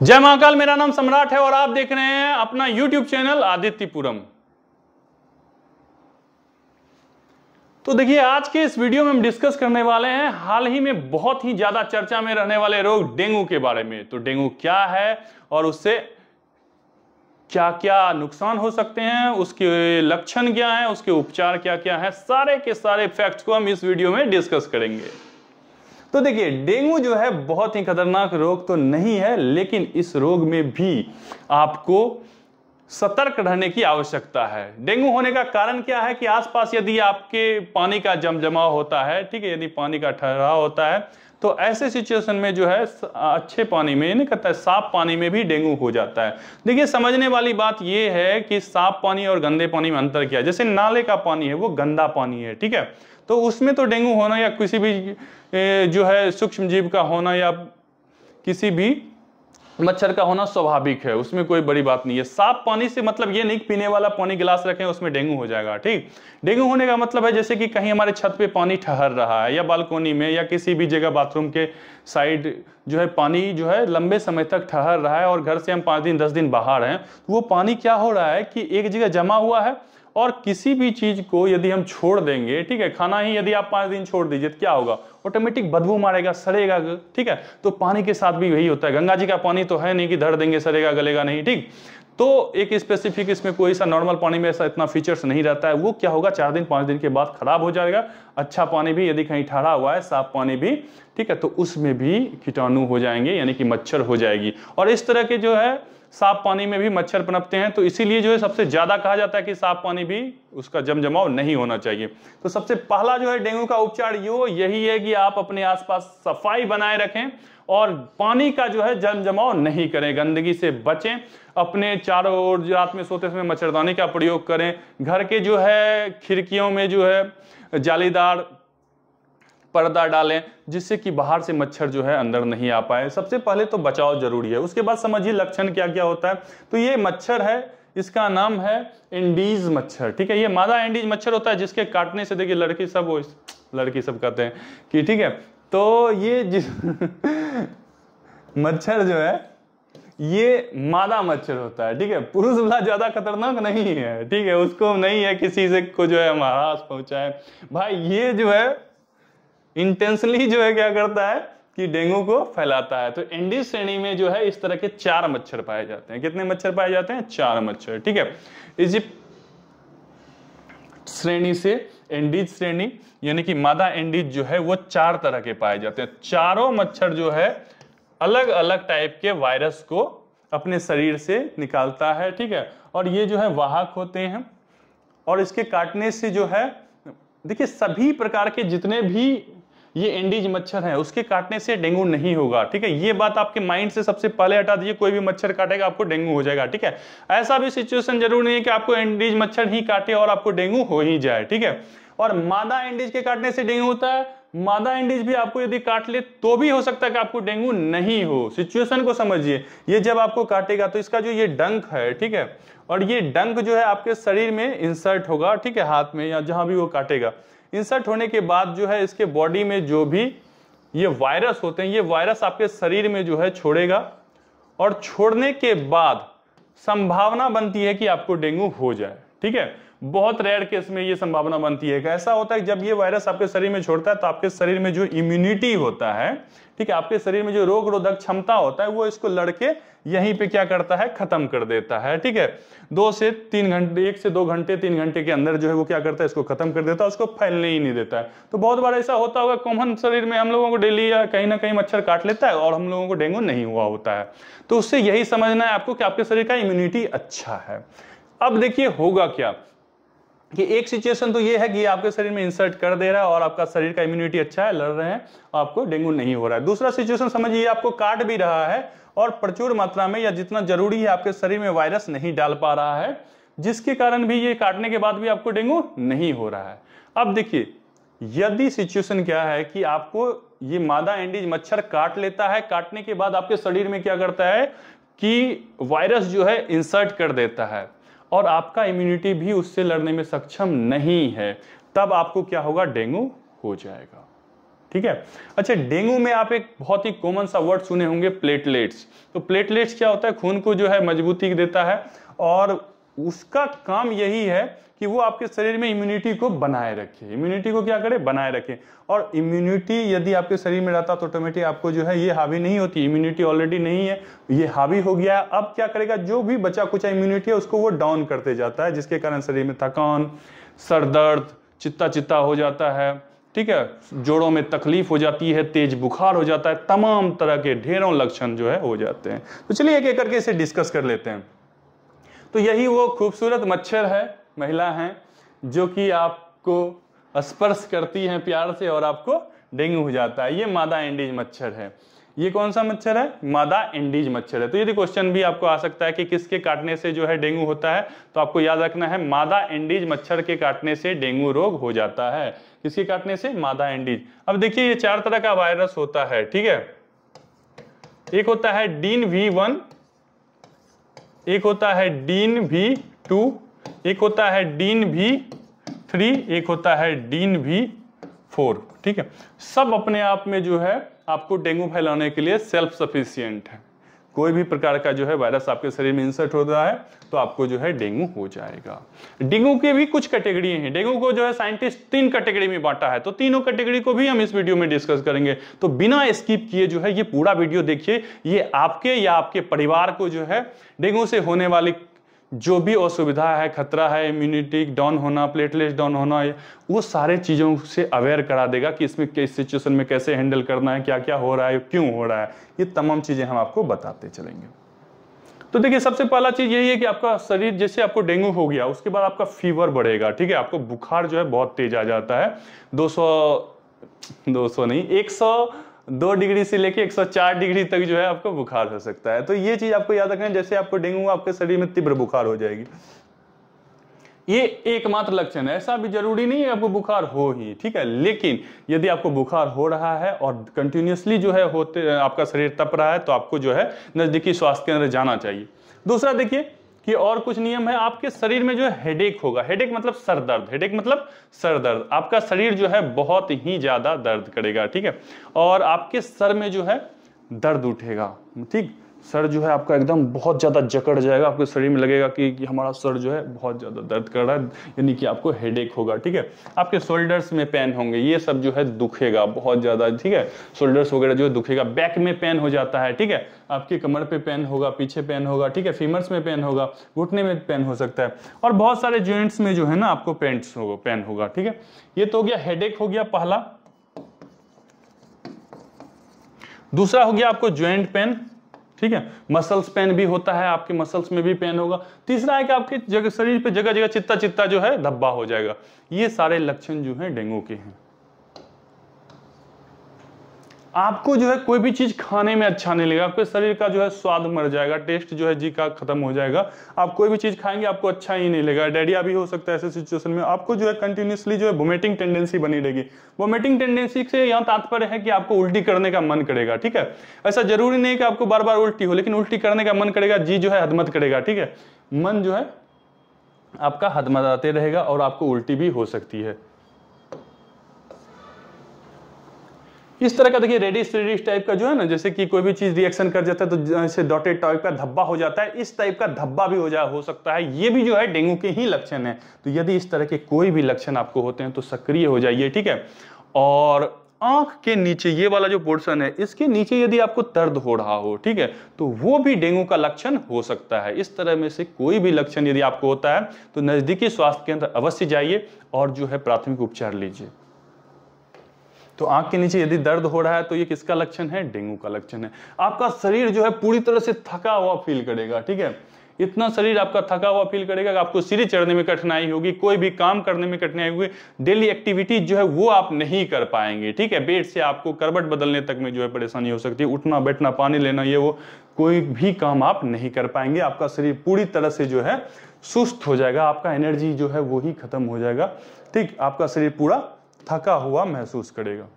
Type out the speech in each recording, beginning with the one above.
जय महाकाल, मेरा नाम सम्राट है और आप देख रहे हैं अपना YouTube चैनल आदित्यपुरम। तो देखिए, आज के इस वीडियो में हम डिस्कस करने वाले हैं हाल ही में बहुत ही ज़्यादा चर्चा में रहने वाले रोग डेंगू के बारे में। तो डेंगू क्या है और उससे क्या क्या नुकसान हो सकते हैं, उसके लक्षण क्या है, उसके उपचार क्या क्या है, सारे के सारे फैक्ट्स को हम इस वीडियो में डिस्कस करेंगे। तो देखिए, डेंगू जो है बहुत ही खतरनाक रोग तो नहीं है, लेकिन इस रोग में भी आपको सतर्क रहने की आवश्यकता है। डेंगू होने का कारण क्या है कि आसपास यदि आपके पानी का जमजमाव होता है, ठीक है, यदि पानी का ठहराव होता है तो ऐसे सिचुएशन में जो है अच्छे पानी में नहीं कहता है साफ़ पानी में भी डेंगू हो जाता है। देखिए, समझने वाली बात यह है कि साफ़ पानी और गंदे पानी में अंतर क्या है। जैसे नाले का पानी है, वो गंदा पानी है, ठीक है? तो उसमें तो डेंगू होना या किसी भी जो है सूक्ष्म जीव का होना या किसी भी मच्छर का होना स्वाभाविक है। उसमें कोई बड़ी बात नहीं है। साफ़ पानी से मतलब ये नहीं पीने वाला पानी गिलास रखें, उसमें डेंगू हो जाएगा, ठीक? डेंगू होने का मतलब है जैसे कि कहीं हमारे छत पे पानी ठहर रहा है या बालकोनी में या किसी भी जगह बाथरूम के साइड जो है पानी जो है लंबे समय तक ठहर रहा है और घर से हम पाँच दिन, दस दिन बाहर हैं। तो वो पानी क्या हो रहा है कि एक जगह जमा हुआ है और किसी भी चीज़ को यदि हम छोड़ देंगे, ठीक है, खाना ही यदि आप पाँच दिन छोड़ दीजिए तो क्या होगा? ऑटोमेटिक बदबू मारेगा, सड़ेगा, ठीक है? तो पानी के साथ भी वही होता है। गंगा जी का पानी तो है नहीं कि धर देंगे, सड़ेगा, गलेगा नहीं, ठीक? तो एक स्पेसिफिक इसमें कोई सा नॉर्मल पानी में ऐसा इतना फीचर्स नहीं रहता है। वो क्या होगा? चार दिन, पाँच दिन के बाद खराब हो जाएगा। अच्छा पानी भी यदि कहीं ठहरा हुआ है, साफ़ पानी भी, ठीक है तो उसमें भी कीटाणु हो जाएँगे, यानी कि मच्छर हो जाएगी। और इस तरह के जो है साफ़ पानी में भी मच्छर पनपते हैं तो इसीलिए जो है सबसे ज़्यादा कहा जाता है कि साफ़ पानी भी उसका जमजमाव नहीं होना चाहिए। तो सबसे पहला जो है डेंगू का उपचार यो, यही है कि आप अपने आसपास सफ़ाई बनाए रखें और पानी का जो है जमजमाव नहीं करें, गंदगी से बचें। अपने चारों ओर रात में सोते समय मच्छरदानी का प्रयोग करें। घर के जो है खिड़कियों में जो है जालीदार पर्दा डालें, जिससे कि बाहर से मच्छर जो है अंदर नहीं आ पाए। सबसे पहले तो बचाव ज़रूरी है। उसके बाद समझिए लक्षण क्या क्या होता है। तो ये मच्छर है, इसका नाम है इंडीज मच्छर, ठीक है? ये मादा इंडीज मच्छर होता है, जिसके काटने से देखिए लड़की सब वो लड़की सब कहते हैं कि ठीक है। तो ये जिस मच्छर जो है, ये मादा मच्छर होता है, ठीक है? पुरुष वाला ज़्यादा खतरनाक नहीं है, ठीक है? उसको नहीं है किसी से को जो है हमारा पहुँचाए। भाई, ये जो है इंटेंसली जो है क्या करता है कि डेंगू को फैलाता है। तो एंडीज श्रेणी में जो है इस तरह के चार मच्छर पाए जाते हैं। कितने मच्छर पाए जाते हैं? चार मच्छर, ठीक है? इजिप्ट श्रेणी से एंडीज श्रेणी, यानी कि मादा एंडीज जो है वो चार तरह के पाए जाते हैं। चारों मच्छर जो है अलग अलग टाइप के वायरस को अपने शरीर से निकालता है, ठीक है? और ये जो है वाहक होते हैं। और इसके काटने से जो है, देखिए, सभी प्रकार के जितने भी ये एंडीज मच्छर है, उसके काटने से डेंगू नहीं होगा, ठीक है? ये बात आपके माइंड से सबसे पहले हटा दीजिए, कोई भी मच्छर काटेगा, आपको डेंगू हो जाएगा, ठीक है? ऐसा भी सिचुएशन ज़रूर नहीं है कि आपको एंडीज मच्छर ही काटे और आपको डेंगू हो ही जाए, ठीक है? और मादा एंडीज के काटने से डेंगू होता है, मादा एंडीज भी आपको यदि काट ले तो भी हो सकता है कि आपको डेंगू नहीं हो। सिचुएशन को समझिए, ये जब आपको काटेगा तो इसका जो ये डंक है, ठीक है? और ये डंक जो है, आपके शरीर में इंसर्ट होगा, ठीक है, हाथ में या जहाँ भी वो काटेगा। इंसर्ट होने के बाद जो है इसके बॉडी में जो भी ये वायरस होते हैं, ये वायरस आपके शरीर में जो है छोड़ेगा और छोड़ने के बाद संभावना बनती है कि आपको डेंगू हो जाए, ठीक है? बहुत रेयर केस में ये संभावना बनती है। ऐसा होता है जब ये वायरस आपके शरीर में छोड़ता है तो आपके शरीर में जो इम्यूनिटी होता है, ठीक है, आपके शरीर में जो रोग रोधक क्षमता होता है, वो इसको लड़के यहीं पे क्या करता है, खत्म कर देता है, ठीक है। दो से तीन घंटे, एक से दो घंटे, तीन घंटे के अंदर जो है वो क्या करता है, इसको खत्म कर देता है, उसको फैलने ही नहीं देता है। तो बहुत बार ऐसा होता होगा, कॉमन शरीर में हम लोगों को डेली या कहीं ना कहीं मच्छर काट लेता है और हम लोगों को डेंगू नहीं हुआ होता है। तो उससे यही समझना है आपको कि आपके शरीर का इम्यूनिटी अच्छा है। अब देखिए होगा क्या। कि एक सिचुएशन तो ये है कि आपके शरीर में इंसर्ट कर दे रहा है और आपका शरीर का इम्यूनिटी अच्छा है, लड़ रहे हैं, आपको डेंगू नहीं हो रहा है। दूसरा सिचुएशन समझिए आपको काट भी रहा है और प्रचुर मात्रा में या जितना ज़रूरी है आपके शरीर में वायरस नहीं डाल पा रहा है, जिसके कारण भी ये काटने के बाद भी आपको डेंगू नहीं हो रहा है। अब देखिए, यदि सिचुएशन क्या है कि आपको ये मादा एंडीज मच्छर काट लेता है, काटने के बाद आपके शरीर में क्या करता है कि वायरस जो है इंसर्ट कर देता है। और आपका इम्यूनिटी भी उससे लड़ने में सक्षम नहीं है, तब आपको क्या होगा? डेंगू हो जाएगा। ठीक है? अच्छा डेंगू में आप एक बहुत ही कॉमन सा वर्ड सुने होंगे प्लेटलेट्स तो प्लेटलेट्स क्या होता है? खून को जो है मजबूती देता है और उसका काम यही है कि वो आपके शरीर में इम्यूनिटी को बनाए रखे। इम्यूनिटी को क्या करे? बनाए रखे। और इम्यूनिटी यदि आपके शरीर में रहता तो ऑटोमेटिक आपको जो है ये हावी नहीं होती। इम्यूनिटी ऑलरेडी नहीं है, ये हावी हो गया है। अब क्या करेगा? जो भी बचा कुछ इम्यूनिटी है उसको वो डाउन करते जाता है, जिसके कारण शरीर में थकान, सर दर्द चित्ता चित्ता हो जाता है। ठीक है? जोड़ों में तकलीफ़ हो जाती है, तेज बुखार हो जाता है। तमाम तरह के ढेरों लक्षण जो है हो जाते हैं। तो चलिए एक एक करके इसे डिस्कस कर लेते हैं। तो यही वो खूबसूरत मच्छर है, महिला हैं, जो कि आपको स्पर्श करती हैं प्यार से और आपको डेंगू हो जाता है। ये मादा एंडीज मच्छर है। ये कौन सा मच्छर है? मादा एंडीज मच्छर है। तो यदि क्वेश्चन भी आपको आ सकता है कि किसके काटने से जो है डेंगू होता है तो आपको याद रखना है, मादा एंडीज मच्छर के काटने से डेंगू रोग हो जाता है। किसके काटने से? मादा एंडीज अब देखिए, ये चार तरह का वायरस होता है, ठीक है? एक होता है डीन वी वन एक होता है डीन भी टू, एक होता है डीन भी थ्री, एक होता है डीन भी फोर। ठीक है? सब अपने आप में जो है आपको डेंगू फैलाने के लिए सेल्फ सफिशियंट है। कोई भी प्रकार का जो है वायरस आपके शरीर में इंसर्ट हो रहा है तो आपको जो है डेंगू हो जाएगा। डेंगू के भी कुछ कैटेगरी हैं। डेंगू को जो है साइंटिस्ट तीन कैटेगरी में बांटा है तो तीनों कैटेगरी को भी हम इस वीडियो में डिस्कस करेंगे। तो बिना स्किप किए जो है ये पूरा वीडियो देखिए, ये आपके या आपके परिवार को जो है डेंगू से होने वाली जो भी असुविधा है, खतरा है इम्यूनिटी डाउन होना प्लेटलेट डाउन होना वो सारे चीज़ों से अवेयर करा देगा कि इसमें किस सिचुएशन में कैसे हैंडल करना है क्या क्या हो रहा है, क्यों हो रहा है। ये तमाम चीज़ें हम आपको बताते चलेंगे। तो देखिए, सबसे पहला चीज़ यही है कि आपका शरीर, जैसे आपको डेंगू हो गया, उसके बाद आपका फीवर बढ़ेगा, ठीक है? आपको बुखार जो है बहुत तेज आ जाता है। 200 200 नहीं 100 दो डिग्री से लेके 104 डिग्री तक जो है आपको बुखार हो सकता है। तो ये चीज़ आपको याद रखना है, जैसे आपको डेंगू, आपके शरीर में तीव्र बुखार हो जाएगी। ये एकमात्र लक्षण है, ऐसा भी ज़रूरी नहीं है आपको बुखार हो ही, ठीक है? लेकिन यदि आपको बुखार हो रहा है और कंटिन्यूसली जो है होते, आपका शरीर तप रहा है तो आपको जो है नजदीकी स्वास्थ्य केंद्र जाना चाहिए। दूसरा देखिए कि और कुछ नियम है, आपके शरीर में जो है हेडेक होगा। हेडेक मतलब सर दर्द। हेडेक मतलब सर दर्द। आपका शरीर जो है बहुत ही ज़्यादा दर्द करेगा, ठीक है? और आपके सर में जो है दर्द उठेगा, ठीक? सर जो है आपका एकदम बहुत ज़्यादा जकड़ जाएगा आपके शरीर में लगेगा कि, कि हमारा सर जो है बहुत ज़्यादा दर्द कर रहा है यानी कि आपको हेडेक होगा ठीक है? आपके शोल्डर्स में पेन होंगे ये सब जो है दुखेगा बहुत ज़्यादा ठीक है? शोल्डर्स वगैरह जो है दुखेगा बैक में पेन हो जाता है ठीक है? आपके कमर पे पेन होगा पीछे पेन होगा ठीक है? फीमर्स में पेन होगा घुटने में पेन हो सकता है और बहुत सारे ज्वाइंट्स में जो है ना आपको पेंट्स होगा पेन होगा ठीक है? ये तो हो गया हेडेक हो गया पहला। दूसरा हो गया आपको ज्वाइंट पेन ठीक है? मसल्स पेन भी होता है, आपके मसल्स में भी पेन होगा। तीसरा है कि आपके जगह, शरीर पे जगह जगह चित्ता चित्ता जो है, धब्बा हो जाएगा। ये सारे लक्षण जो है डेंगू के हैं। आपको जो है कोई भी चीज़ खाने में अच्छा नहीं लगेगा, आपके शरीर का जो है स्वाद मर जाएगा टेस्ट जो है जी का खत्म हो जाएगा। आप कोई भी चीज़ खाएँगे, आपको अच्छा ही नहीं लगेगा। डायरिया भी हो सकता है ऐसे सिचुएशन में आपको जो है कंटिन्यूसली जो है वोमिटिंग टेंडेंसी बनी रहेगी। वोमिटिंग टेंडेंसी से यहाँ तात्पर्य है कि आपको उल्टी करने का मन करेगा, ठीक है? ऐसा ज़रूरी नहीं कि आपको बार बार उल्टी हो, लेकिन उल्टी करने का मन करेगा, जी जो है हदमत करेगा, ठीक है? मन जो है आपका हदमताते रहेगा और आपको उल्टी भी हो सकती है। इस तरह का देखिए रेडिस रेडिस टाइप का जो है ना, जैसे कि कोई भी चीज़ रिएक्शन कर जाता है तो जैसे डॉटेड टाइप का धब्बा हो जाता है, इस टाइप का धब्बा भी हो जा, हो सकता है। ये भी जो है डेंगू के ही लक्षण है। तो यदि इस तरह के कोई भी लक्षण आपको होते हैं तो सक्रिय हो जाइए, ठीक है? और आँख के नीचे ये वाला जो पोर्शन है, इसके नीचे यदि आपको दर्द हो रहा हो, ठीक है तो वो भी डेंगू का लक्षण हो सकता है। इस तरह में से कोई भी लक्षण यदि आपको होता है तो नजदीकी स्वास्थ्य केंद्र अवश्य जाइए और जो है प्राथमिक उपचार लीजिए। तो आँख के नीचे यदि दर्द हो रहा है तो ये किसका लक्षण है? डेंगू का लक्षण है। आपका शरीर जो है पूरी तरह से थका हुआ फील करेगा, ठीक है? इतना शरीर आपका थका हुआ फील करेगा कि आपको सीढ़ी चढ़ने में कठिनाई होगी, कोई भी काम करने में कठिनाई होगी डेली एक्टिविटी जो है वो आप नहीं कर पाएँगे, ठीक है? बेड से आपको करबट बदलने तक में जो है परेशानी हो सकती है। उठना, बैठना, पानी लेना, ये वो कोई भी काम आप नहीं कर पाएँगे। आपका शरीर पूरी तरह से जो है सुस्त हो जाएगा, आपका एनर्जी जो है वो ही खत्म हो जाएगा। ठीक, आपका शरीर पूरा थका हुआ महसूस करेगा।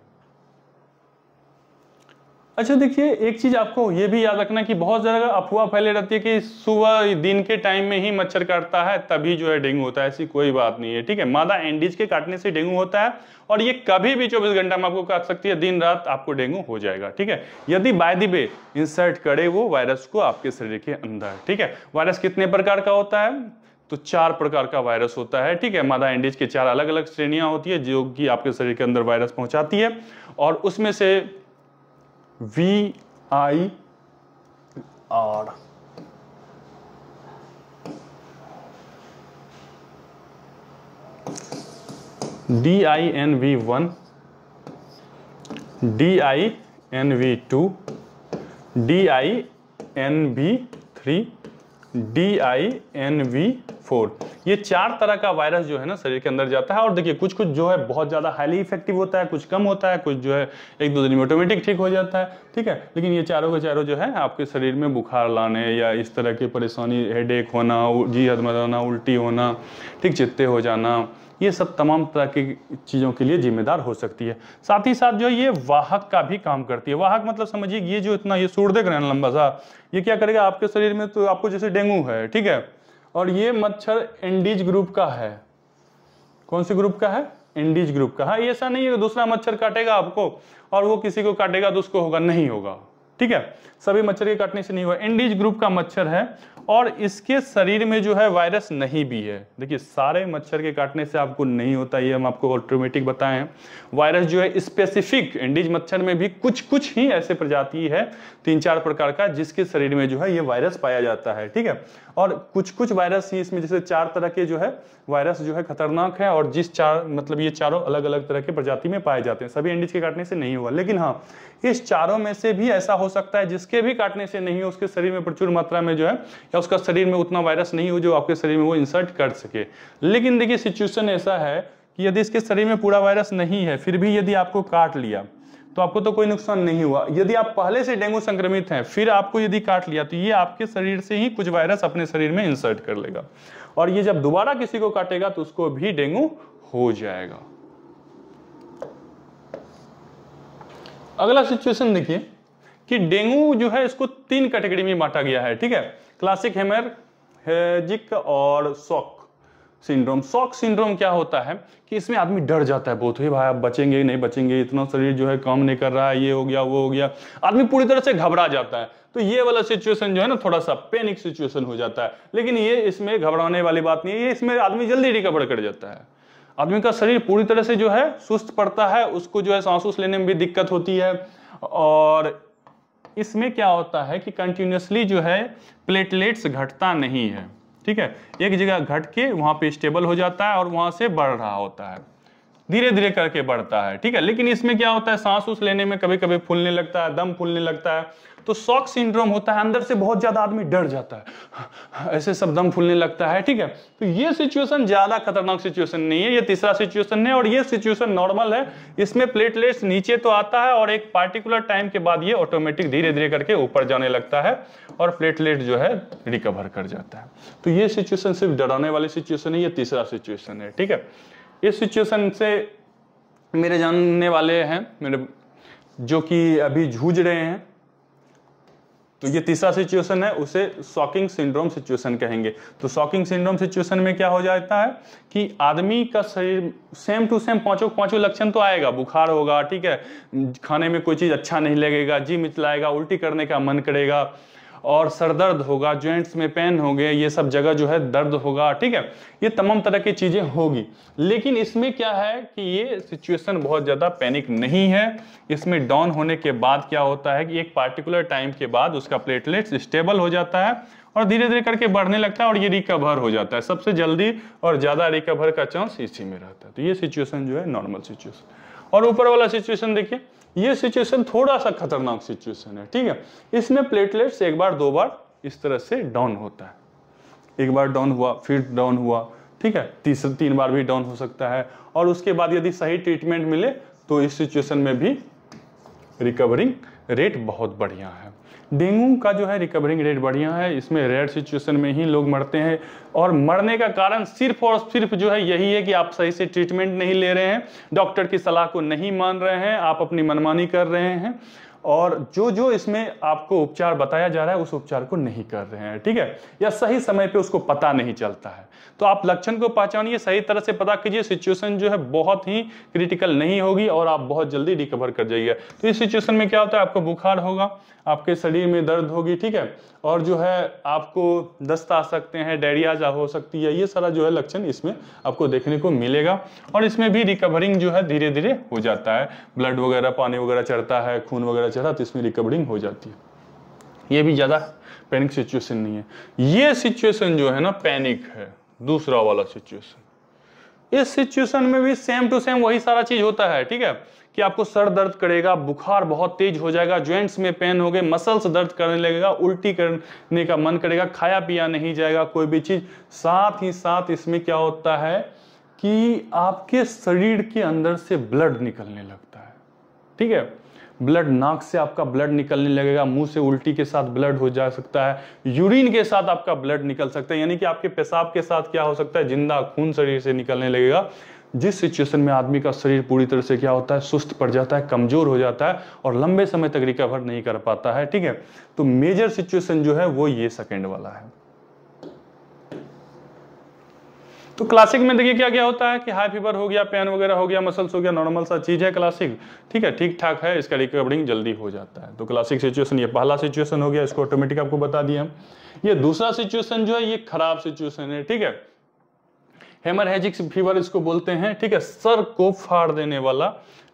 अच्छा देखिए, एक चीज़ आपको ये भी याद रखना कि बहुत ज़्यादा अफवाह फैले रहती है कि सुबह दिन के टाइम में ही मच्छर काटता है, तभी जो है डेंगू होता है, ऐसी कोई बात नहीं है, ठीक है? मादा एंडीज के काटने से डेंगू होता है और ये कभी भी 24 घंटा में आपको काट सकती है, दिन रात आपको डेंगू हो जाएगा, ठीक है? यदि बाय दी बे इंसर्ट करे वो वायरस को आपके शरीर के अंदर, ठीक है? वायरस कितने प्रकार का होता है? तो चार प्रकार का वायरस होता है, ठीक है? मादा एंडीज के चार अलग अलग श्रेणियाँ होती है, जो कि आपके शरीर के अंदर वायरस पहुंचाती है, और उसमें से V I R D I N V one D I N V two D I N V three D I N V four ये चार तरह का वायरस जो है ना शरीर के अंदर जाता है और देखिए कुछ कुछ जो है बहुत ज़्यादा हाईली इफ़ेक्टिव होता है, कुछ कम होता है, कुछ जो है एक दो दिन में ऑटोमेटिक ठीक हो जाता है, ठीक है? लेकिन ये चारों के चारों जो है आपके शरीर में बुखार लाने या इस तरह की परेशानी हेडेक होना, जी हदमदाना उल्टी होना, ठीक, चित्ते हो जाना ये सब तमाम तरह की चीज़ों के लिए जिम्मेदार हो सकती है। साथ ही साथ जो ये वाहक का भी काम करती है। वाहक मतलब समझिए ये जो इतना, ये सूर देख रहे हैं लंबा सा, ये क्या करेगा? आपके शरीर में तो आपको जैसे डेंगू है, ठीक है? और ये मच्छर एंडीज ग्रुप का है। कौन से ग्रुप का है? एंडीज ग्रुप का। हाँ ऐसा नहीं है दूसरा मच्छर काटेगा आपको और वो किसी को काटेगा तो उसको होगा, नहीं होगा। ठीक है? सभी मच्छर के काटने से नहीं हुआ। इंडीज ग्रुप का मच्छर है और इसके शरीर में जो है वायरस नहीं भी है। देखिए, सारे मच्छर के काटने से आपको नहीं होता, ये हम आपको ऑटोमेटिक बताएँ। वायरस जो है स्पेसिफिक एंडीज मच्छर में भी कुछ कुछ ही ऐसे प्रजाति है तीन चार प्रकार का, जिसके शरीर में जो है ये वायरस पाया जाता है। ठीक है? और कुछ कुछ वायरस ही इसमें, जैसे चार तरह के जो है वायरस जो है खतरनाक है और जिस चार मतलब ये चारों अलग अलग तरह के प्रजाति में पाए जाते हैं। सभी एंडीज के काटने से नहीं हुआ। लेकिन हाँ इस चारों में से भी ऐसा हो सकता है, जिसके भी काटने से नहीं हो, उसके शरीर में प्रचुर मात्रा में जो है, या उसका शरीर में उतना वायरस नहीं हो जो आपके शरीर में वो इंसर्ट कर सके। लेकिन देखिए सिचुएशन ऐसा है कि यदि इसके शरीर में पूरा वायरस नहीं है, फिर भी यदि आपको काट लिया तो आपको तो कोई नुकसान नहीं हुआ। यदि आप पहले से डेंगू संक्रमित हैं, फिर आपको यदि काट लिया तो ये आपके शरीर से ही कुछ वायरस अपने शरीर में इंसर्ट कर लेगा। और ये जब दोबारा किसी को काटेगा तो उसको भी डेंगू हो जाएगा। अगला सिचुएशन देखिए कि डेंगू जो है, इसको तीन कैटेगरी में बांटा गया है, ठीक है? क्लासिक हेमर हेजिक और सॉक सिंड्रोम शॉक सिंड्रोम क्या होता है कि इसमें आदमी डर जाता है बहुत। ही भाई, आप बचेंगे, नहीं बचेंगे, इतना शरीर जो है काम नहीं कर रहा है ये हो गया, वो हो गया। आदमी पूरी तरह से घबरा जाता है। तो ये वाला सिचुएशन जो है ना थोड़ा सा पैनिक सिचुएशन हो जाता है। लेकिन ये इसमें घबराने वाली बात नहीं है, ये इसमें आदमी जल्दी रिकवर कर जाता है। आदमी का शरीर पूरी तरह से जो है सुस्त पड़ता है, उसको जो है सांस उस लेने में भी दिक्कत होती है। और इसमें क्या होता है कि कंटिन्यूसली जो है प्लेटलेट्स घटता नहीं है। ठीक है? एक जगह घट के वहाँ पे स्टेबल हो जाता है और वहाँ से बढ़ रहा होता है। धीरे धीरे करके बढ़ता है, ठीक है? लेकिन इसमें क्या होता है? सांस उस लेने में कभी कभी फूलने लगता है, दम फूलने लगता है। तो शॉक सिंड्रोम होता है, अंदर से बहुत ज़्यादा आदमी डर जाता है। ऐसे सब दम फूलने लगता है, ठीक है? तो ये सिचुएशन ज़्यादा खतरनाक सिचुएशन नहीं है, ये तीसरा सिचुएशन है और ये सिचुएशन नॉर्मल है। इसमें प्लेटलेट्स नीचे तो आता है और एक पार्टिकुलर टाइम के बाद ये ऑटोमेटिक धीरे धीरे करके ऊपर जाने लगता है और प्लेटलेट जो है रिकवर कर जाता है। तो ये सिचुएशन सिर्फ़ डराने वाली सिचुएशन है, ये तीसरा सिचुएशन है, ठीक है? इस सिचुएशन से मेरे जानने वाले हैं, मेरे जो कि अभी जूझ रहे हैं तो ये तीसरा सिचुएशन है, उसे शॉकिंग सिंड्रोम सिचुएशन कहेंगे। तो शॉकिंग सिंड्रोम सिचुएशन में क्या हो जाता है कि आदमी का शरीर सेम टू सेम पाँचों पाँचों लक्षण तो आएगा। बुखार होगा, ठीक है। खाने में कोई चीज़ अच्छा नहीं लगेगा, जी मिचलाएगा, उल्टी करने का मन करेगा और सरदर्द होगा ज्वाइंट्स में पेन हो गए ये सब जगह जो है दर्द होगा, ठीक है? ये तमाम तरह की चीज़ें होगी। लेकिन इसमें क्या है कि ये सिचुएशन बहुत ज़्यादा पैनिक नहीं है। इसमें डाउन होने के बाद क्या होता है कि एक पार्टिकुलर टाइम के बाद उसका प्लेटलेट्स स्टेबल हो जाता है और धीरे धीरे करके बढ़ने लगता है और ये रिकवर हो जाता है। सबसे जल्दी और ज़्यादा रिकवर का चांस इसी में रहता है। तो ये सिचुएशन जो है नॉर्मल सिचुएशन और ऊपर वाला सिचुएशन देखिए ये सिचुएशन थोड़ा सा खतरनाक सिचुएशन है, ठीक है? इसमें प्लेटलेट्स एक बार, दो बार इस तरह से डाउन होता है। एक बार डाउन हुआ, फिर डाउन हुआ, ठीक है? तीसरे तीन बार भी डाउन हो सकता है। और उसके बाद यदि सही ट्रीटमेंट मिले तो इस सिचुएशन में भी रिकवरिंग रेट बहुत बढ़िया है। डेंगू का जो है रिकवरिंग रेट बढ़िया है, इसमें रेयर सिचुएशन में ही लोग मरते हैं। और मरने का कारण सिर्फ़ और सिर्फ़ जो है यही है कि आप सही से ट्रीटमेंट नहीं ले रहे हैं डॉक्टर की सलाह को नहीं मान रहे हैं, आप अपनी मनमानी कर रहे हैं और जो जो इसमें आपको उपचार बताया जा रहा है, उस उपचार को नहीं कर रहे हैं, ठीक है? या सही समय पे उसको पता नहीं चलता है। तो आप लक्षण को पहचानिए, सही तरह से पता कीजिए सिचुएशन जो है बहुत ही क्रिटिकल नहीं होगी और आप बहुत जल्दी रिकवर कर जाइए। तो इस सिचुएशन में क्या होता है? आपको बुखार होगा आपके शरीर में दर्द होगी, ठीक है? और जो है, आपको दस्त आ सकते हैं, डायरिया हो सकती है, ये सारा जो है लक्षण इसमें आपको देखने को मिलेगा। और इसमें भी रिकवरिंग जो है धीरे धीरे हो जाता है। ब्लड वगैरह, पानी वगैरह चढ़ता है, खून वगैरह चढ़ा तो इसमें रिकवरिंग हो जाती है। ये भी ज़्यादा पैनिक सिचुएशन नहीं है। ये सिचुएशन जो है ना पैनिक है। दूसरा वाला सिचुएशन इस सिचुएशन में भी सेम टू सेम वही सारा चीज़ होता है, ठीक है? कि आपको सर दर्द करेगा, बुखार बहुत तेज हो जाएगा ज्वाइंट्स में पेन हो गए मसल्स दर्द करने लगेगा, उल्टी करने का मन करेगा, खाया पिया नहीं जाएगा, कोई भी चीज़। साथ ही साथ इसमें क्या होता है कि आपके शरीर के अंदर से ब्लड निकलने लगता है। ठीक है? ब्लड नाक से आपका ब्लड निकलने लगेगा, मुँह से उल्टी के साथ ब्लड हो जा सकता है यूरिन के साथ आपका ब्लड निकल सकता है, यानी कि आपके पेशाब के साथ क्या हो सकता है, ज़िंदा, खून शरीर से निकलने लगेगा। जिस सिचुएशन में आदमी का शरीर पूरी तरह से क्या होता है, सुस्त पड़ जाता है, कमज़ोर हो जाता है और लंबे समय तक रिकवर नहीं कर पाता है, ठीक है? तो मेजर सिचुएशन जो है, वो ये सेकेंड वाला है। तो क्लासिक में देखिए क्या क्या होता है कि हाई फीवर हो गया पेन वगैरह हो गया मसल्स हो गया नॉर्मल सा चीज़ है क्लासिक ठीक है? ठीक ठाक है, इसका रिकवरिंग जल्दी हो जाता है। तो क्लासिक सिचुएशन ये पहला सिचुएशन हो गया, इसको ऑटोमेटिक आपको बता दिया ये दूसरा सिचुएशन जो है, ये खराब सिचुएशन है, ठीक है? हेमरहेजिक फीवर इसको बोलते हैं, ठीक है? सर को फाड़ देने वाला,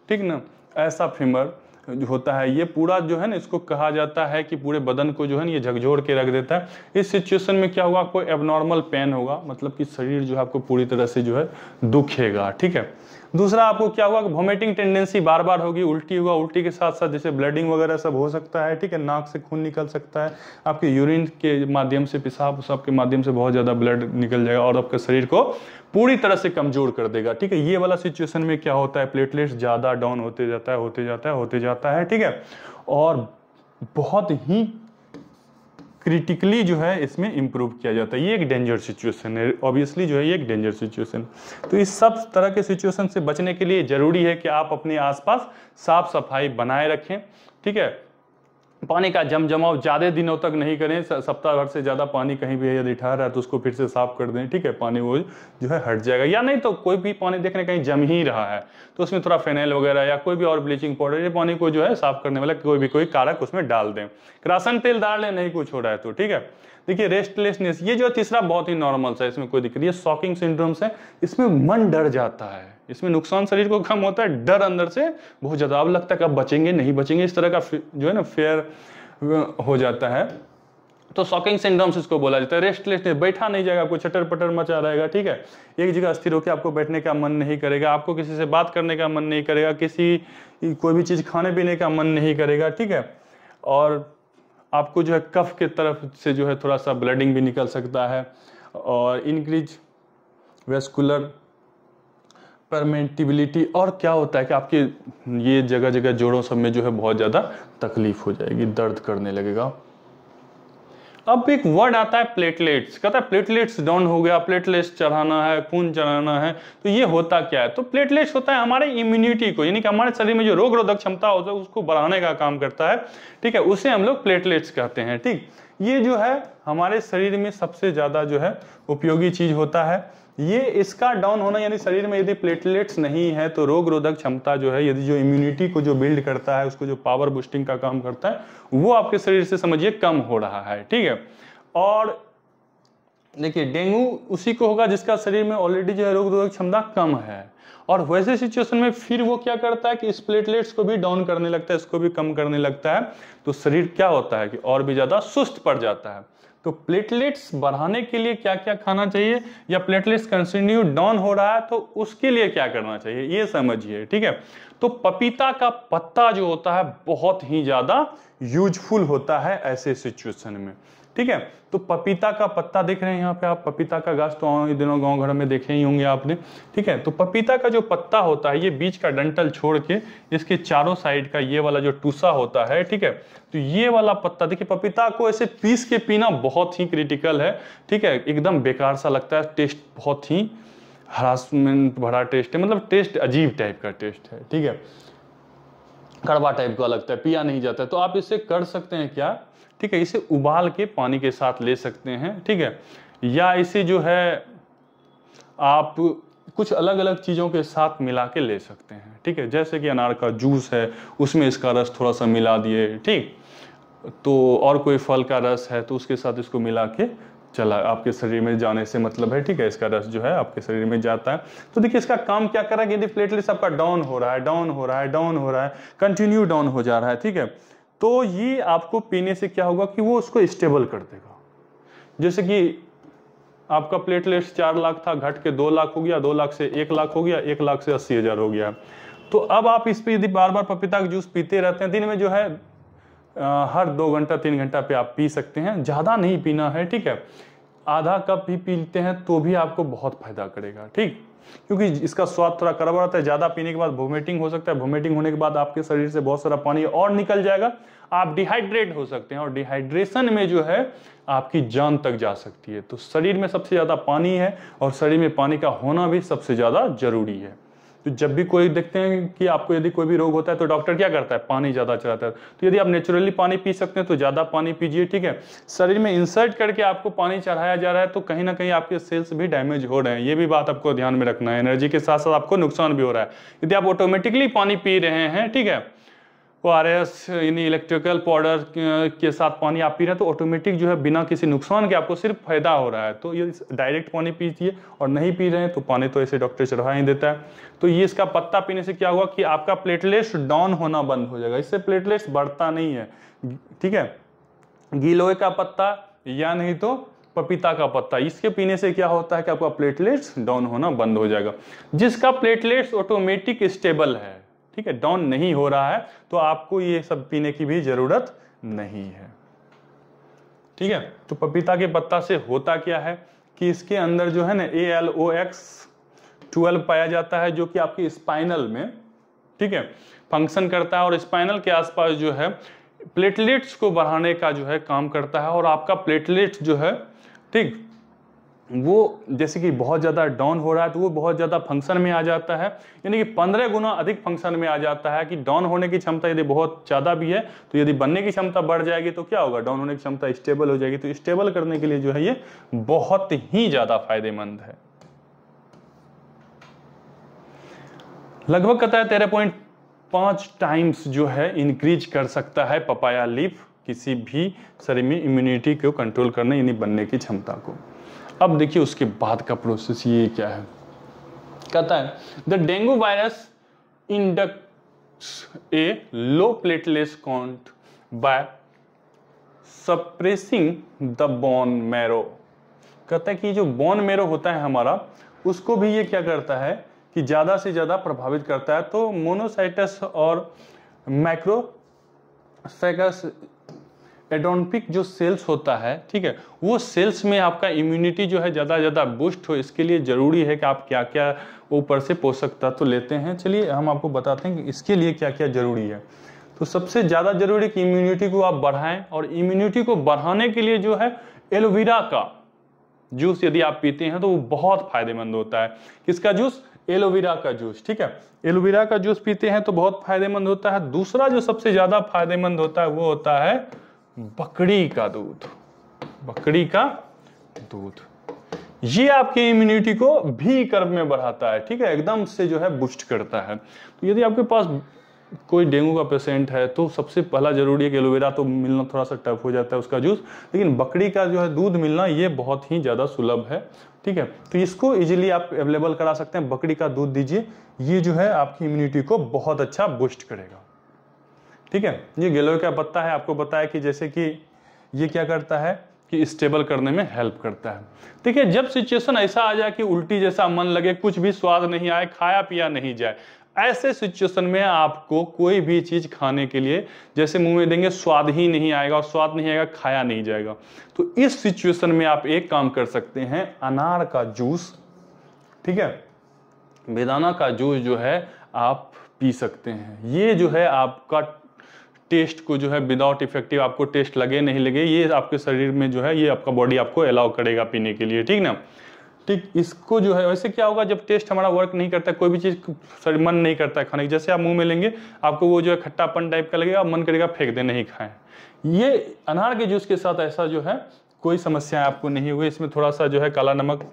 ठीक ना? ऐसा फीवर जो होता है, ये पूरा जो है ना, इसको कहा जाता है कि पूरे बदन को जो है ना, ये झकझोर के रख देता है। इस सिचुएशन में क्या होगा आपको एबनॉर्मल पेन होगा मतलब कि शरीर जो है, आपको पूरी तरह से जो है, दुखेगा, ठीक है? दूसरा आपको क्या होगा वोमिटिंग टेंडेंसी बार बार होगी, उल्टी हुआ, उल्टी के साथ साथ जैसे ब्लडिंग वगैरह सब हो सकता है, ठीक है? नाक से खून निकल सकता है। आपके यूरिन के माध्यम से, पेशाब सब के माध्यम से बहुत ज़्यादा ब्लड निकल जाएगा और आपके शरीर को पूरी तरह से कमज़ोर कर देगा, ठीक है? ये वाला सिचुएशन में क्या होता है? प्लेटलेट्स ज़्यादा डाउन होते जाता है, होते जाता है, होते जाता है, ठीक है? और बहुत ही क्रिटिकली जो है इसमें इम्प्रूव किया जाता है। ये एक डेंजर सिचुएशन है। ऑब्वियसली जो है ये एक डेंजर सिचुएशन तो इस सब तरह के सिचुएशन से बचने के लिए ज़रूरी है कि आप अपने आसपास साफ़ सफ़ाई बनाए रखें। ठीक है? पानी का जम जमाव ज़्यादा दिनों तक नहीं करें सप्ताह भर से ज़्यादा पानी कहीं भी है, यदि ठहर रहा है तो उसको फिर से साफ़ कर दें, ठीक है? पानी वो जो है हट जाएगा। या नहीं तो कोई भी पानी देखने कहीं जम ही रहा है तो उसमें थोड़ा फेनेल वगैरह या कोई भी और ब्लीचिंग पाउडर, ये पानी को जो है साफ़ करने वाला कोई भी, कोई कारक उसमें डाल दें। राशन तेल डाल लें, नहीं कुछ हो रहा है तो ठीक है? देखिए, रेस्टलेसनेस, ये जो तीसरा बहुत ही नॉर्मल सा इसमें कोई दिक्कत है शॉकिंग सिंड्रोम्स है, इसमें मन डर जाता है। इसमें नुकसान शरीर को कम होता है, डर अंदर से बहुत ज़्यादा। अब लगता है कब बचेंगे, नहीं बचेंगे, इस तरह का जो है ना फेयर हो जाता है। तो शॉकिंग सिंड्रोम्स इसको बोला जाता है। रेस्टलेस बैठा नहीं जाएगा, आपको चटर पटर मचा रहेगा, ठीक है? एक जगह स्थिर होकर आपको बैठने का मन नहीं करेगा, आपको किसी से बात करने का मन नहीं करेगा, किसी, कोई भी चीज़ खाने पीने का मन नहीं करेगा, ठीक है? और आपको जो है कफ के तरफ़ से जो है थोड़ा सा ब्लडिंग भी निकल सकता है। और इनक्रीज वेस्कुलर परमेंटिबिलिटी और क्या होता है कि आपके ये जगह जगह जोड़ों सब में जो है बहुत ज़्यादा तकलीफ़ हो जाएगी, दर्द करने लगेगा। अब एक वर्ड आता है प्लेटलेट्स कहता है प्लेटलेट्स डाउन हो गया प्लेटलेट्स चढ़ाना है, खून चढ़ाना है तो ये होता क्या है? तो प्लेटलेट्स होता है हमारे इम्यूनिटी को, यानी कि हमारे शरीर में जो रोग रोधक क्षमता होता है, उसको बढ़ाने का काम करता है, ठीक है? उसे हम लोग प्लेटलेट्स कहते हैं, ठीक? ये जो है हमारे शरीर में सबसे ज़्यादा जो है उपयोगी चीज़ होता है। ये इसका डाउन होना यानी शरीर में यदि प्लेटलेट्स नहीं है तो रोग रोधक क्षमता जो है, यदि जो इम्यूनिटी को जो बिल्ड करता है, उसको जो पावर बूस्टिंग का काम करता है, वो आपके शरीर से समझिए कम हो रहा है, ठीक है? और देखिए, डेंगू उसी को होगा जिसका शरीर में ऑलरेडी जो है रोग रोधक क्षमता कम है। और वैसे सिचुएशन में फिर वो क्या करता है कि इस प्लेटलेट्स को भी डाउन करने लगता है, इसको भी कम करने लगता है तो शरीर क्या होता है कि और भी ज़्यादा सुस्त पड़ जाता है। तो प्लेटलेट्स बढ़ाने के लिए क्या क्या खाना चाहिए या प्लेटलेट्स कंटिन्यू डाउन हो रहा है तो उसके लिए क्या करना चाहिए, ये समझिए, ठीक है? तो पपीता का पत्ता जो होता है बहुत ही ज़्यादा यूजफुल होता है ऐसे सिचुएशन में। ठीक है? तो पपीता का पत्ता देख रहे हैं यहाँ पे आप, पपीता का गाछ तो दिनों गाँव घर में देखे ही होंगे आपने। ठीक है? तो पपीता का जो पत्ता होता है, ये बीच का डंटल छोड़ के इसके चारों साइड का ये वाला जो टूसा होता है, ठीक है? तो ये वाला पत्ता, देखिए, पपीता को ऐसे पीस के पीना बहुत ही क्रिटिकल है, ठीक है? एकदम बेकार सा लगता है टेस्ट बहुत ही हरासमेंट भरा टेस्ट है मतलब टेस्ट अजीब टाइप का टेस्ट है, ठीक है? कड़वा टाइप का लगता है, पिया नहीं जाता है। तो आप इसे कर सकते हैं क्या? ठीक है, इसे उबाल के पानी के साथ ले सकते हैं, ठीक है? या इसे जो है, आप कुछ अलग अलग चीज़ों के साथ मिला के ले सकते हैं, ठीक है? जैसे कि अनार का जूस है, उसमें इसका रस थोड़ा सा मिला दिए, ठीक? तो और कोई फल का रस है तो उसके साथ इसको मिला के चला, आपके शरीर में जाने से मतलब है, ठीक है? इसका रस जो है, आपके शरीर में जाता है। तो देखिए, इसका काम क्या कर रहा है यदि प्लेटलेट्स आपका डाउन हो रहा है डाउन हो रहा है डाउन हो रहा है कंटिन्यू डाउन हो जा रहा है, ठीक है? तो ये आपको पीने से क्या होगा कि वो उसको स्टेबल कर देगा। जैसे कि आपका प्लेटलेट्स चार लाख था घट के दो लाख हो गया दो लाख से एक लाख हो गया एक लाख से अस्सी हज़ार हो गया। तो अब आप इस पे यदि बार बार पपीता का जूस पीते रहते हैं दिन में जो है आ, हर दो घंटा तीन घंटा पे आप पी सकते हैं। ज़्यादा नहीं पीना है ठीक है? आधा कप भी पीते हैं तो भी आपको बहुत फ़ायदा करेगा ठीक? क्योंकि इसका स्वाद थोड़ा कड़वा रहता है, ज़्यादा पीने के बाद वोमिटिंग हो सकता है। वोमिटिंग होने के बाद आपके शरीर से बहुत सारा पानी और निकल जाएगा। आप डिहाइड्रेट हो सकते हैं और डिहाइड्रेशन में जो है, आपकी जान तक जा सकती है। तो शरीर में सबसे ज़्यादा पानी है और शरीर में पानी का होना भी सबसे ज़्यादा ज़रूरी है। तो जब भी कोई देखते हैं कि आपको यदि कोई भी रोग होता है तो डॉक्टर क्या करता है? पानी ज़्यादा चढ़ाता है। तो यदि आप नेचुरली पानी पी सकते हैं तो ज़्यादा पानी पीजिए, ठीक है? शरीर में इंसर्ट करके आपको पानी चढ़ाया जा रहा है तो कहीं ना कहीं आपके सेल्स भी डैमेज हो रहे हैं। ये भी बात आपको ध्यान में रखना है। एनर्जी के साथ साथ आपको नुकसान भी हो रहा है। यदि आप ऑटोमेटिकली पानी पी रहे हैं, ठीक है? ओ आर एस यानी इलेक्ट्रिकल पाउडर के साथ पानी आप पी रहे हैं तो ऑटोमेटिक जो है बिना किसी नुकसान के आपको सिर्फ़ फ़ायदा हो रहा है। तो ये डायरेक्ट पानी पीजिए और नहीं पी रहे हैं तो पानी तो ऐसे डॉक्टर चढ़ा ही देता है। तो ये इसका पत्ता पीने से क्या हुआ कि आपका प्लेटलेट्स डाउन होना बंद हो जाएगा। इससे प्लेटलेट्स बढ़ता नहीं है। ठीक है? गिलोय का पत्ता या नहीं तो पपीता का पत्ता। इसके पीने से क्या होता है कि आपका प्लेटलेट्स डाउन होना बंद हो जाएगा। जिसका प्लेटलेट्स ऑटोमेटिक स्टेबल है ठीक है डाउन नहीं हो रहा है तो आपको ये सब पीने की भी ज़रूरत नहीं है। ठीक है तो पपीता के पत्ता से होता क्या है कि इसके अंदर जो है ना A L O X twelve पाया जाता है, जो कि आपकी स्पाइनल में, ठीक है फ़ंक्शन करता है और स्पाइनल के आसपास जो है प्लेटलेट्स को बढ़ाने का जो है काम करता है और आपका प्लेटलेट्स जो है, ठीक वो जैसे कि बहुत ज़्यादा डाउन हो रहा है तो वो बहुत ज़्यादा फ़ंक्शन में आ जाता है। यानी कि पंद्रह गुना अधिक फ़ंक्शन में आ जाता है कि डाउन होने की क्षमता यदि बहुत ज़्यादा भी है तो यदि बनने की क्षमता बढ़ जाएगी तो क्या होगा? डाउन होने की क्षमता स्टेबल हो जाएगी। तो स्टेबल करने के लिए जो है ये बहुत ही ज़्यादा फ़ायदेमंद है। लगभग कहता है तेरह पॉइंट पाँच टाइम्स जो है इंक्रीज कर सकता है पपाया लीफ किसी भी शरीर में इम्यूनिटी को कंट्रोल करने, यानी बनने की क्षमता को। अब देखिए उसके बाद का प्रोसेस ये क्या है? कहता है the dengue virus induces a low platelets count by suppressing the bone marrow कहता है कि जो बोन मैरो होता है हमारा, उसको भी ये क्या करता है कि ज़्यादा से ज़्यादा प्रभावित करता है। तो मोनोसाइटस और माइक्रोफेगस एडोनपिक जो सेल्स होता है, ठीक है, वो सेल्स में आपका इम्यूनिटी जो है ज़्यादा ज़्यादा बूस्ट हो, इसके लिए ज़रूरी है कि आप क्या क्या ऊपर से पोषक तत्व तो लेते हैं। चलिए, हम आपको बताते हैं कि इसके लिए क्या क्या ज़रूरी है। तो सबसे ज़्यादा ज़रूरी कि इम्यूनिटी को आप बढ़ाएँ और इम्यूनिटी को बढ़ाने के लिए जो है एलोवेरा का जूस यदि आप पीते हैं तो वो बहुत फ़ायदेमंद होता है। किसका जूस? एलोवेरा का जूस, ठीक है? एलोवेरा का जूस पीते हैं तो बहुत फ़ायदेमंद होता है। दूसरा जो सबसे ज़्यादा फ़ायदेमंद होता है वो होता है बकरी का दूध। बकरी का दूध। ये आपके इम्यूनिटी को भी कर्व में बढ़ाता है, ठीक है? एकदम से जो है बुस्ट करता है। तो यदि आपके पास कोई डेंगू का पेशेंट है तो सबसे पहला ज़रूरी है कि एलोवेरा तो मिलना थोड़ा सा टफ हो जाता है उसका जूस लेकिन बकरी का जो है दूध मिलना, ये बहुत ही ज़्यादा सुलभ है, ठीक है? तो इसको इजीली आप अवेलेबल करा सकते हैं। बकरी का दूध दीजिए, ये जो है आपकी इम्यूनिटी को बहुत अच्छा बुस्ट करेगा। ठीक है? ये गेलोय का पत्ता है, आपको बताया कि जैसे कि ये क्या करता है कि स्टेबल करने में हेल्प करता है। देखिए, जब सिचुएशन ऐसा आ जाए कि उल्टी जैसा मन लगे, कुछ भी स्वाद नहीं आए, खाया पिया नहीं जाए, ऐसे सिचुएशन में आपको कोई भी चीज़ खाने के लिए, जैसे मुँह में देंगे, स्वाद ही नहीं आएगा और स्वाद नहीं आएगा, खाया नहीं जाएगा। तो इस सिचुएशन में आप एक काम कर सकते हैं, अनार का जूस, ठीक है? बेदाना का जूस जो है, आप पी सकते हैं। ये जो है आपका टेस्ट को जो है विदाउट इफ़ेक्टिव आपको टेस्ट लगे नहीं लगे, ये आपके शरीर में जो है, ये आपका बॉडी आपको अलाउ करेगा पीने के लिए, ठीक ना? ठीक, इसको जो है, वैसे क्या होगा जब टेस्ट हमारा वर्क नहीं करता, कोई भी चीज़ सॉरी मन नहीं करता है खाने की, जैसे आप मुँह में लेंगे, आपको वो जो है खट्टापन टाइप का लगेगा मन करेगा फेंक दे, नहीं खाएँ। ये अनार के जूस के साथ ऐसा जो है, कोई समस्या आपको नहीं हुई, इसमें थोड़ा सा जो है काला नमक,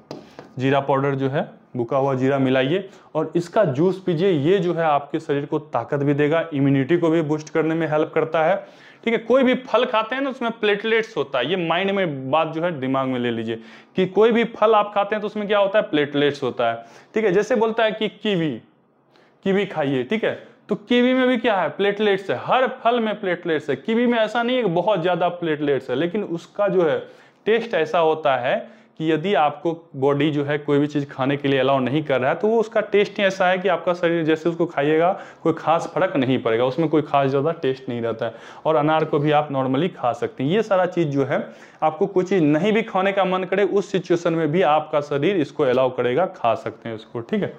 जीरा पाउडर जो है बुका हुआ जीरा मिलाइए और इसका जूस पीजिए। ये जो है आपके शरीर को ताकत भी देगा इम्यूनिटी को भी बूस्ट करने में हेल्प करता है। ठीक है, कोई भी फल खाते हैं ना, उसमें प्लेटलेट्स होता है। ये माइंड में बात जो है दिमाग में ले लीजिए कि कोई भी फल आप खाते हैं तो उसमें क्या होता है? प्लेटलेट्स होता है। ठीक है, जैसे बोलता है कि कीवी कीवी खाइए। ठीक है तो कीवी में भी क्या है? प्लेटलेट्स है। हर फल में प्लेटलेट्स है। कीवी में ऐसा नहीं है बहुत ज़्यादा प्लेटलेट्स है, लेकिन उसका जो है टेस्ट ऐसा होता है कि यदि आपको बॉडी जो है कोई भी चीज़ खाने के लिए अलाउ नहीं कर रहा है तो वो उसका टेस्ट ही ऐसा है कि आपका शरीर जैसे उसको खाइएगा, कोई खास फ़र्क नहीं पड़ेगा, उसमें कोई खास ज़्यादा टेस्ट नहीं रहता है और अनार को भी आप नॉर्मली खा सकते हैं। ये सारा चीज़ जो है, आपको कोई चीज़ नहीं भी खाने का मन करे, उस सिचुएशन में भी आपका शरीर इसको अलाउ करेगा, खा सकते हैं उसको, ठीक है?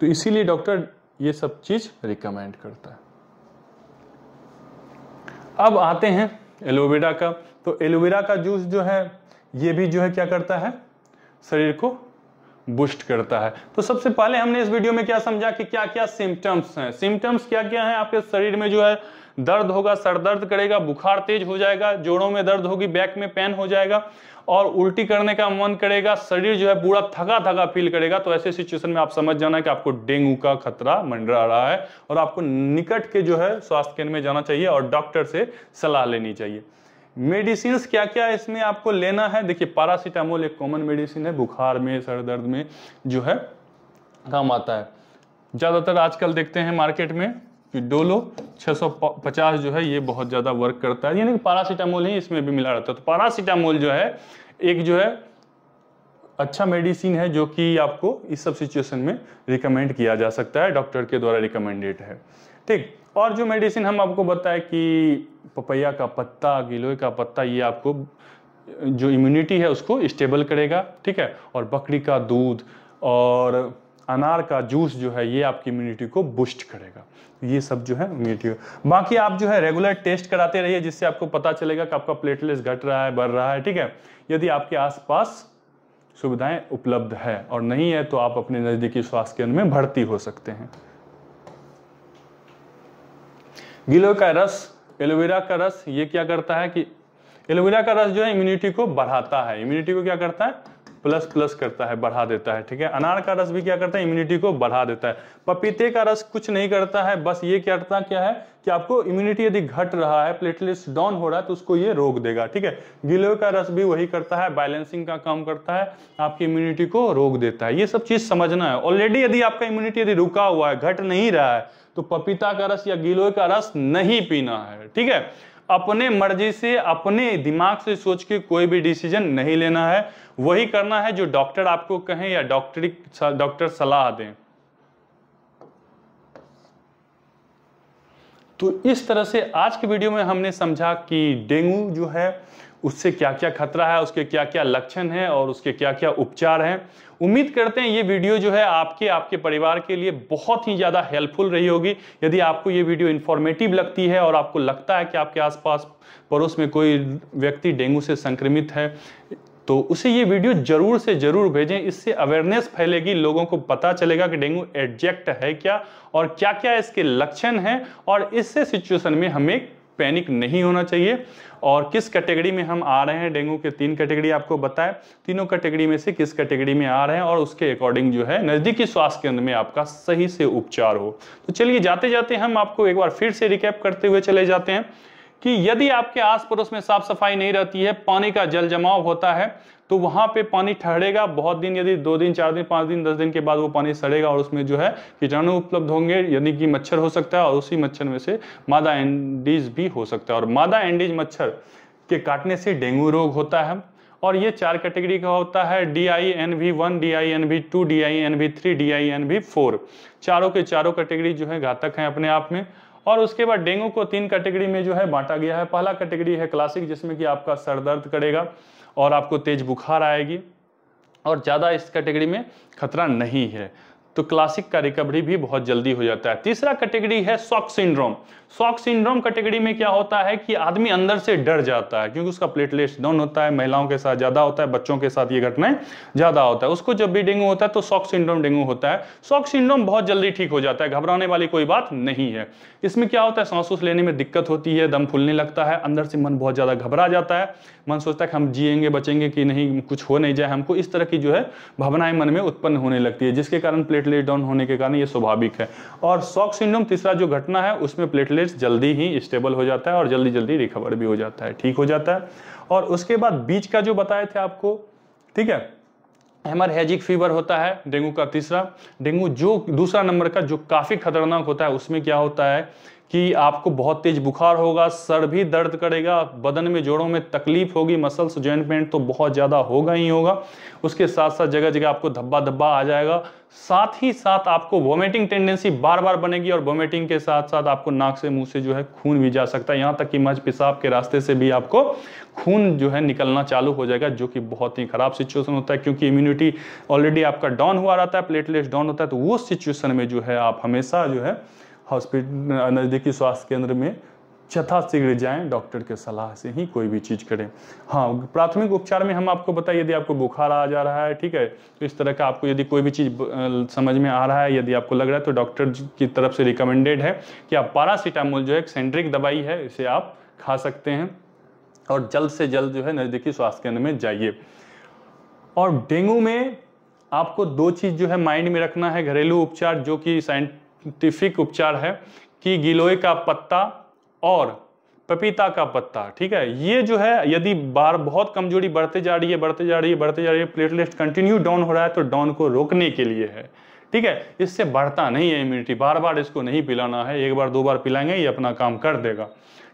तो इसीलिए डॉक्टर ये सब चीज़ रिकमेंड करता है। अब आते हैं एलोवेरा का। तो एलोवेरा का जूस जो है ये भी जो है क्या करता है? शरीर को बुस्ट करता है। तो सबसे पहले हमने इस वीडियो में क्या समझा कि क्या क्या सिम्टम्स हैं। सिम्टम्स क्या क्या है? आपके शरीर में जो है दर्द होगा, सर दर्द करेगा, बुखार तेज हो जाएगा, जोड़ों में दर्द होगी बैक में पेन हो जाएगा और उल्टी करने का मन करेगा, शरीर जो है पूरा थका थका फील करेगा। तो ऐसे सिचुएशन में आप समझ जाना कि आपको डेंगू का खतरा मंडरा रहा है और आपको निकट के जो है स्वास्थ्य केंद्र में जाना चाहिए और डॉक्टर से सलाह लेनी चाहिए। मेडिसिन क्या क्या इसमें आपको लेना है? देखिए पारासीटामोल एक कॉमन मेडिसिन है, बुखार में, सर दर्द में जो है, काम आता है। ज़्यादातर आजकल देखते हैं मार्केट में कि डोलो 650 जो है, ये बहुत ज़्यादा वर्क करता है। यानी कि पारासीटामोल ही इसमें भी मिला रहता है। तो पारासीटामोल जो है, एक जो है अच्छा मेडिसिन है जो कि आपको इस सब सिचुएशन में रिकमेंड किया जा सकता है। डॉक्टर के द्वारा रिकमेंडेड है। ठीक और जो मेडिसिन हम आपको बताए कि पपैया का पत्ता, गिलोय का पत्ता, ये आपको, जो इम्यूनिटी है उसको स्टेबल करेगा, ठीक है? और बकरी का दूध और अनार का जूस जो है, ये आपकी इम्यूनिटी को बूस्ट करेगा। ये सब जो है इम्यूनिटी बाकी आप जो है रेगुलर टेस्ट कराते रहिए, जिससे आपको पता चलेगा कि आपका प्लेटलेट्स घट रहा है, बढ़ रहा है, ठीक है? यदि आपके आसपास सुविधाएँ उपलब्ध है और नहीं है तो आप अपने नज़दीकी स्वास्थ्य केंद्र में भर्ती हो सकते हैं। गिलोय का रस, एलोवेरा का रस, ये क्या करता है कि एलोवेरा का रस जो है इम्यूनिटी को बढ़ाता है। इम्यूनिटी को क्या करता है? प्लस प्लस करता है, बढ़ा देता है, ठीक है? अनार का रस भी क्या करता है? इम्यूनिटी को बढ़ा देता है। पपीते का रस कुछ नहीं करता है, बस ये करता, क्या है कि आपको इम्यूनिटी यदि घट रहा है प्लेटलेट्स डाउन हो रहा है तो उसको ये रोक देगा, ठीक है? गिलोय का रस भी वही करता है बैलेंसिंग का काम करता है, आपकी इम्यूनिटी को रोक देता है। ये सब चीज़ समझना है। ऑलरेडी यदि आपका इम्यूनिटी यदि रुका हुआ है, घट नहीं रहा है तो पपीता का रस या गिलोय का रस नहीं पीना है, ठीक है? अपने मर्ज़ी से, अपने दिमाग से सोच के कोई भी डिसीज़न नहीं लेना है। वही करना है जो डॉक्टर आपको कहें या डॉक्टरी, डॉक्टर सलाह दें। तो इस तरह से आज के वीडियो में हमने समझा कि डेंगू जो है, उससे क्या क्या खतरा है, उसके क्या क्या लक्षण हैं और उसके क्या क्या उपचार हैं। उम्मीद करते हैं ये वीडियो जो है आपके आपके परिवार के लिए बहुत ही ज़्यादा हेल्पफुल रही होगी। यदि आपको ये वीडियो इन्फॉर्मेटिव लगती है और आपको लगता है कि आपके आसपास पड़ोस में कोई व्यक्ति डेंगू से संक्रमित है तो उसे ये वीडियो ज़रूर से ज़रूर भेजें। इससे अवेयरनेस फैलेगी, लोगों को पता चलेगा कि डेंगू एडजेक्ट है क्या और क्या क्या इसके लक्षण हैं और इससे सिचुएशन में हमें पैनिक नहीं होना चाहिए। और किस कैटेगरी में हम आ रहे हैं? डेंगू के तीन कैटेगरी आपको बताए। तीनों कैटेगरी में से किस कैटेगरी में आ रहे हैं? और उसके अकॉर्डिंग जो है, नज़दीकी स्वास्थ्य केंद्र में आपका सही से उपचार हो। तो चलिए जाते जाते हम आपको एक बार फिर से रिकैप करते हुए चले जाते हैं। कि यदि आपके आस पड़ोस में साफ़ सफ़ाई नहीं रहती है, पानी का जल जमाव होता है तो वहाँ पे पानी ठहरेगा बहुत दिन, यदि दो दिन, चार दिन, पाँच दिन, दस दिन के बाद वो पानी सड़ेगा और उसमें जो है कीटाणु उपलब्ध होंगे, यानी कि मच्छर हो सकता है और उसी मच्छर में से मादा एंडीज भी हो सकता है। और मादा एंडीज मच्छर के काटने से डेंगू रोग होता है और ये चार कैटेगरी का होता है D I N V one D I N V two D I N V three D I N V four चारों के चारों कैटेगरी जो है घातक हैं अपने आप में। और उसके बाद डेंगू को तीन कैटेगरी में जो है बांटा गया है। पहला कैटेगरी है क्लासिक, जिसमें कि आपका सर दर्द करेगा और आपको तेज बुखार आएगी और ज़्यादा इस कैटेगरी में खतरा नहीं है। तो क्लासिक का रिकवरी भी बहुत जल्दी हो जाता है। तीसरा कैटेगरी है shock syndrome shock syndrome category में क्या होता है कि आदमी अंदर से डर जाता है, क्योंकि उसका प्लेटलेट्स डाउन होता है, महिलाओं के साथ ज़्यादा होता है, बच्चों के साथ ये घटनाएँ ज़्यादा होता है। उसको जब भी डेंगू होता है तो शॉक सिंड्रोम डेंगू होता है। शॉक सिंड्रोम बहुत जल्दी ठीक हो जाता है, घबराने वाली कोई बात नहीं है। इसमें क्या होता है, सांस लेने में दिक्कत होती है, दम फूलने लगता है, अंदर से मन बहुत ज़्यादा घबरा जाता है। मन सोचता है कि हम जिएँगे, बचेंगे कि नहीं, कुछ हो नहीं जाए, हमको इस तरह की जो है भावनाएँ मन में उत्पन्न होने लगती है, जिसके कारण प्लेटलेट डाउन होने के कारण ये स्वाभाविक है। और शॉक सिंड्रोम तीसरा जो घटना है, उसमें प्लेटलेट्स जल्दी ही स्टेबल हो जाता है और जल्दी जल्दी रिकवर भी हो जाता है, ठीक हो जाता है। और उसके बाद बीच का जो बताए थे आपको, ठीक है हेमरहेजिक फीवर होता है, डेंगू का तीसरा। डेंगू जो दूसरा नंबर का, जो काफ़ी खतरनाक होता है, उसमें क्या होता है कि आपको बहुत तेज बुखार होगा, सर भी दर्द करेगा, बदन में जोड़ों में तकलीफ़ होगी मसल्स जॉइंट पेंट तो बहुत ज़्यादा होगा ही होगा। उसके साथ साथ जगह जगह आपको धब्बा धब्बा आ जाएगा। साथ ही साथ आपको वोमिटिंग टेंडेंसी बार बार बनेगी और वोमिटिंग के साथ साथ आपको नाक से, मुँह से जो है खून भी जा सकता है। यहाँ तक कि मज पेशाब के रास्ते से भी आपको खून जो है निकलना चालू हो जाएगा, जो कि बहुत ही खराब सिचुएशन होता है, क्योंकि इम्यूनिटी ऑलरेडी आपका डाउन हुआ रहता है प्लेटलेट्स डाउन होता है तो वो सिचुएशन में जो है आप हमेशा जो है हॉस्पिटल नज़दीकी स्वास्थ्य केंद्र में शीघ्र जाएँ, डॉक्टर के सलाह से ही कोई भी चीज़ करें। हाँ प्राथमिक उपचार में हम आपको बताएँ, यदि आपको बुखार आ जा रहा है, ठीक है तो इस तरह का आपको यदि कोई भी चीज़ समझ में आ रहा है, यदि आपको लग रहा है तो डॉक्टर की तरफ़ से रिकमेंडेड है कि आप पारासीटामोल जो है, एक सेंट्रिक दवाई है, इसे आप खा सकते हैं और जल्द से जल्द जो है, नज़दीकी स्वास्थ्य केंद्र में जाइए। और डेंगू में आपको दो चीज़ जो है, माइंड में रखना है, घरेलू उपचार, जो कि साइंटिफिक उपचार है कि गिलोय का पत्ता और पपीता का पत्ता, ठीक है? ये जो है, यदि बार बहुत कमज़ोरी बढ़ते जा रही है, बढ़ते जा रही है, बढ़ते जा रही है प्लेटलेट कंटिन्यू डाउन हो रहा है तो डाउन को रोकने के लिए है, ठीक है? इससे बढ़ता नहीं है इम्यूनिटी बार बार इसको नहीं पिलाना है, एक बार, दो बार पिलाएँगे, ये अपना काम कर देगा,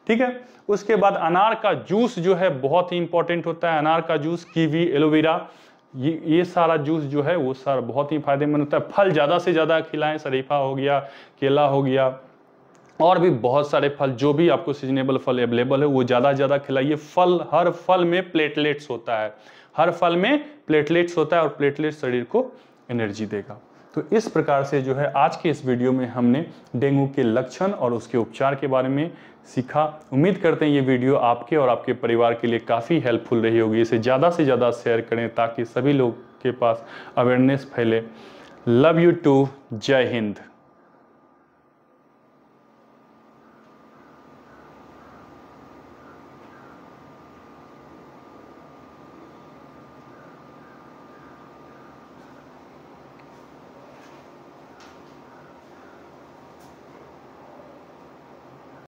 ठीक है? उसके बाद अनार का जूस जो है, बहुत ही इंपॉर्टेंट होता है, अनार का जूस कीवी एलोवेरा ये ये सारा जूस जो है, वो सारा बहुत ही फ़ायदेमंद होता है। फल ज़्यादा से ज़्यादा खिलाएँ, शरीफा हो गया, केला हो गया, और भी बहुत सारे फल, जो भी आपको सीजनेबल फल अवेलेबल है, वो ज़्यादा ज़्यादा खिलाइए। फल, हर फल में प्लेटलेट्स होता है। हर फल में प्लेटलेट्स होता है और प्लेटलेट्स शरीर को एनर्जी देगा। तो इस प्रकार से जो है आज के इस वीडियो में हमने डेंगू के लक्षण और उसके उपचार के बारे में सीखा। उम्मीद करते हैं ये वीडियो आपके और आपके परिवार के लिए काफ़ी हेल्पफुल रही होगी। इसे ज़्यादा से ज़्यादा शेयर करें ताकि सभी लोग के पास अवेयरनेस फैले। लव यू टू जय हिंद।